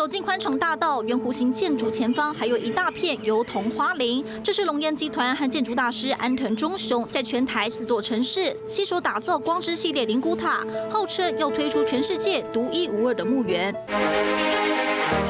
走进宽敞大道，圆弧形建筑前方还有一大片油桐花林。这是龙岩集团和建筑大师安藤忠雄在全台四座城市携手打造光之系列灵骨塔，号称要推出全世界独一无二的墓园。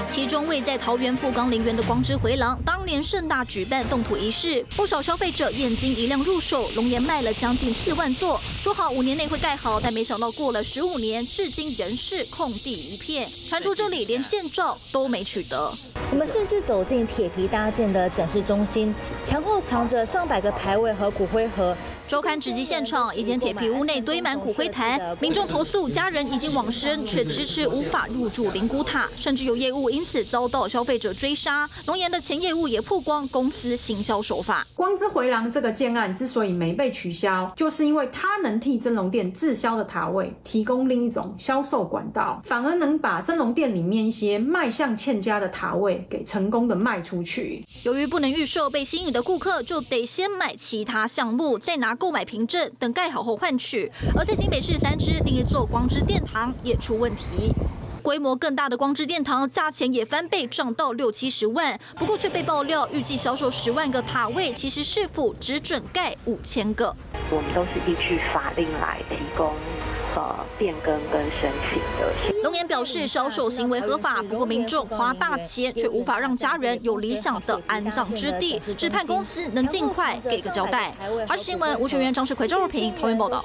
其中位在桃园富冈陵园的光之回廊，当年盛大举办动土仪式，不少消费者眼睛一亮入手，龙岩卖了将近四万座，说好五年内会盖好，但没想到过了十五年，至今仍是空地一片，传出这里连建造都没取得。我们顺势走进铁皮搭建的展示中心，墙后藏着上百个牌位和骨灰盒。周刊直击现场，一间铁皮屋内堆满骨灰坛，民众投诉家人已经往生，却迟迟无法入住灵骨塔，甚至有业务因此遭到消费者追杀。龙岩的前业务也曝光公司行销手法。光之回廊这个建案之所以没被取消，就是因为它能替真龙店滞销的塔位提供另一种销售管道，反而能把真龙店里面一些卖相欠佳的塔位给成功的卖出去。由于不能预售，被吸引的顾客就得先买其他项目，再拿。购买凭证等盖好后换取，而在新北市三支另一座光之殿堂也出问题，规模更大的光之殿堂价钱也翻倍涨到六七十万，不过却被爆料预计销售十万个塔位，其实市府只准盖五千个。我们都是依据法令来提供。呃，变更跟申请的。龙岩表示，销售行为合法，不过民众花大钱却无法让家人有理想的安葬之地，只盼公司能尽快给个交代。华视新闻吴学员、张世奎、周若平桃园报道。